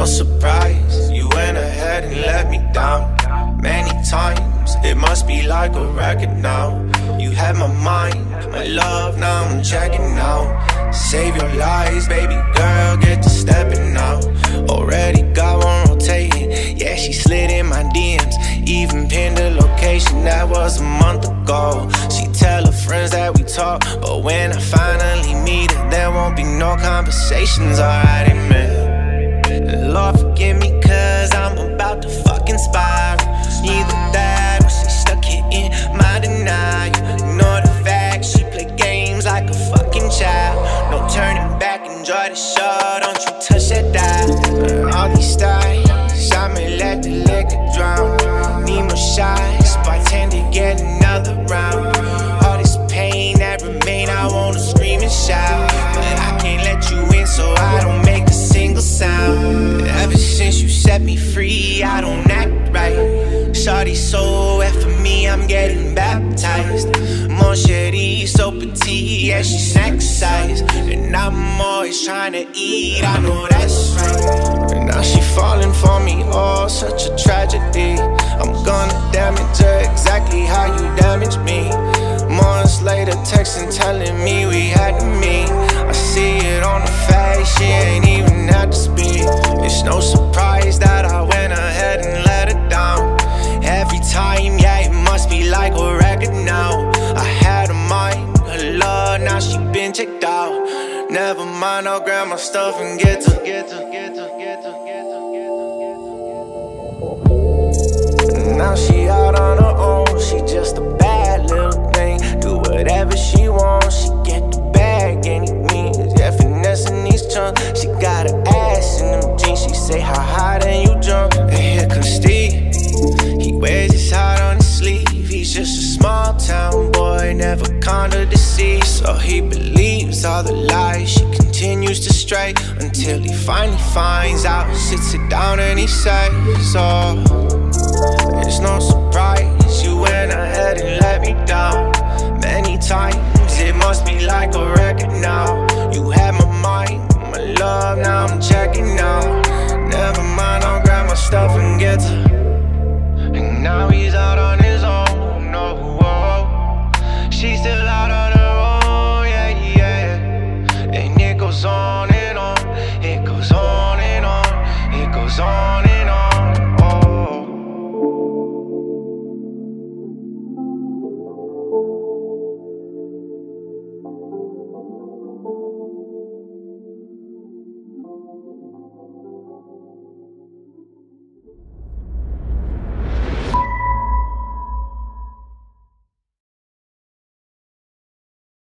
no surprise, you went ahead and let me down. Many times, it must be like a record now. You had my mind, my love, now I'm checking out. Save your lies, baby girl, get to stepping out. Already got one rotating, yeah, she slid in my DMs. Even pinned a location that was a month ago. She tell her friends that we talk, but when I finally meet her, there won't be no conversations, alright, amen. Lord, forgive me, cause I'm about to fucking spiral. Either that or she stuck here in my denial. Ignore the fact she play games like a fucking child. No turning back, enjoy the show, don't you touch that dial. All these styles, I may let the liquor drown. Need more shots, bartend to set me free, I don't act right. Shawty so wet for me, I'm getting baptized. Mon chérie, so petite, yeah, she's snack size. And I'm always trying to eat, I know that's right. And now she falling for me, oh, such a tragedy. I'm gonna damage her exactly how you damaged me. Months later, texting telling me we been checked out. Never mind, I'll grab my stuff and get to, get to, get to, get to, get to, get to. Now she out on her own, she just a bad little thing. Do whatever she never kind of deceived. So he believes all the lies. She continues to stray until he finally finds out. Sits it down and he says, Oh, it's no surprise you went ahead and let me down. Many times it must be like a record now. You had my mind, my love, now I'm checking out. Never mind, I'll grab my stuff and get to. And now he's